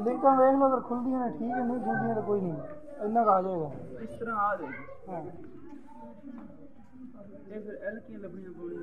ਲਿੰਕਾਂ ਵੇਖ ਲਓ ਅਗਰ ਖੁੱਲਦੀਆਂ ਨੇ ਠੀਕ ਹੈ ਨਹੀਂ ਖੁੱਲਦੀਆਂ ਤਾਂ ਕੋਈ ਨਹੀਂ ਇੰਨਾ ਕੁ ਆ ਜਾਏਗਾ ਇਸ ਤਰ੍ਹਾਂ ਆ ਜਾਏਗੀ ਹਾਂ ਇਹ ਫਿਰ ਐਲ ਕੀ ਲੱਭਣੀਆਂ ਪਉਣੀਆਂ